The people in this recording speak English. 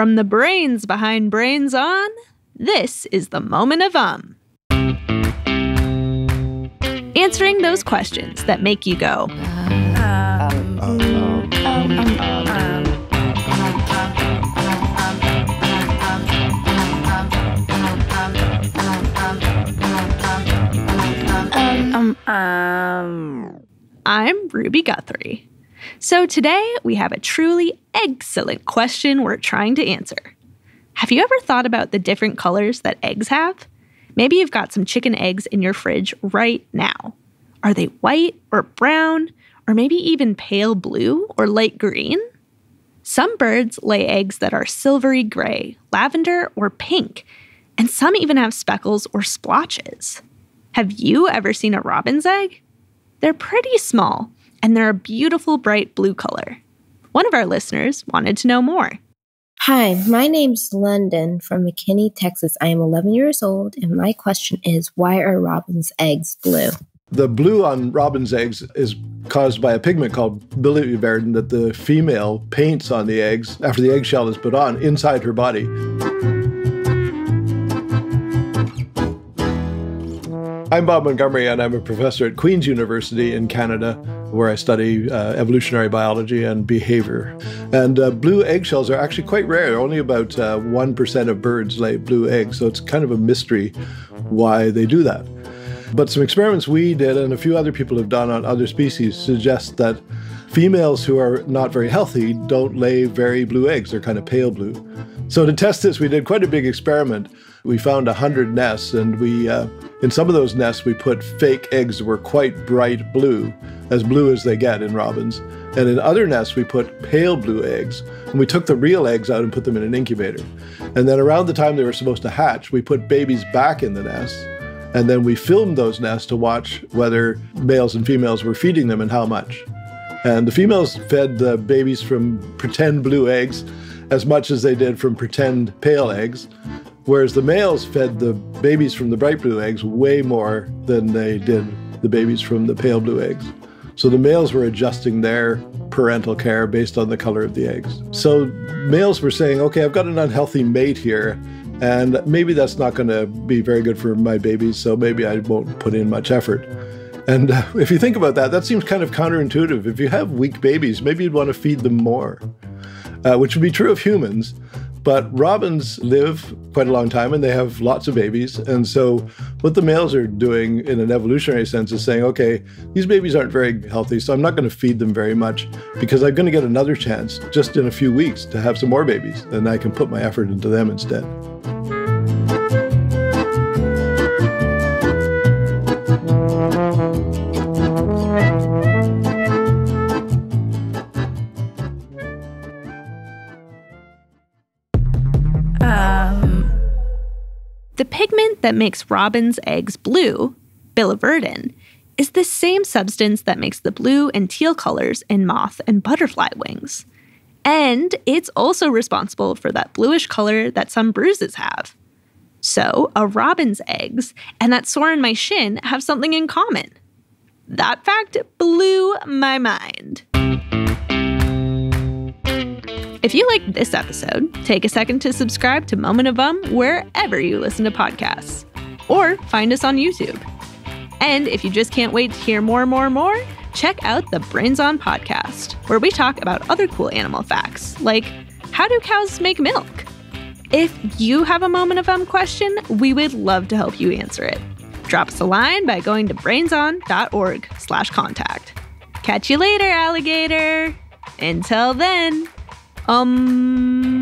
From the brains behind Brains On, this is the moment of um. Answering those questions that make you go, Um, um. I'm Ruby Guthrie. So today we have a truly excellent question we're trying to answer. Have you ever thought about the different colors that eggs have? Maybe you've got some chicken eggs in your fridge right now. Are they white or brown, or maybe even pale blue or light green? Some birds lay eggs that are silvery gray, lavender, or pink, and some even have speckles or splotches. Have you ever seen a robin's egg? They're pretty small, and they're a beautiful bright blue color. One of our listeners wanted to know more. Hi, my name's London from McKinney, Texas. I am 11 years old, and my question is why are robin's eggs blue? The blue on robin's eggs is caused by a pigment called biliverdin that the female paints on the eggs after the eggshell is put on inside her body. I'm Bob Montgomerie, and I'm a professor at Queen's University in Canada, where I study uh, evolutionary biology and behavior. And uh, blue eggshells are actually quite rare. Only about uh, 1% of birds lay blue eggs, so it's kind of a mystery why they do that. But some experiments we did and a few other people have done on other species suggest that females who are not very healthy don't lay very blue eggs. They're kind of pale blue. So to test this, we did quite a big experiment. We found 100 nests, and we, uh, in some of those nests, we put fake eggs that were quite bright blue, as blue as they get in robins. And in other nests, we put pale blue eggs, and we took the real eggs out and put them in an incubator. And then around the time they were supposed to hatch, we put babies back in the nests, and then we filmed those nests to watch whether males and females were feeding them and how much. And the females fed the babies from pretend blue eggs as much as they did from pretend pale eggs, whereas the males fed the babies from the bright blue eggs way more than they did the babies from the pale blue eggs. So the males were adjusting their parental care based on the color of the eggs. So males were saying, okay, I've got an unhealthy mate here, and maybe that's not going to be very good for my babies, so maybe I won't put in much effort. And uh, if you think about that, that seems kind of counterintuitive. If you have weak babies, maybe you'd want to feed them more uh, which would be true of humans. But robins live quite a long time and they have lots of babies. And so, what the males are doing in an evolutionary sense is saying, okay, these babies aren't very healthy, so I'm not going to feed them very much because I'm going to get another chance just in a few weeks to have some more babies. And I can put my effort into them instead. The pigment that makes robin's eggs blue, biliverdin, is the same substance that makes the blue and teal colors in moth and butterfly wings. And it's also responsible for that bluish color that some bruises have. So, a robin's eggs and that sore in my shin have something in common. That fact blew my mind. If you liked this episode, take a second to subscribe to Moment of Um wherever you listen to podcasts, or find us on YouTube. And if you just can't wait to hear more, more, more, check out the Brains On podcast, where we talk about other cool animal facts, like how do cows make milk? If you have a Moment of Um question, we would love to help you answer it. Drop us a line by going to brainson.org slash contact. Catch you later, alligator! Until then, um.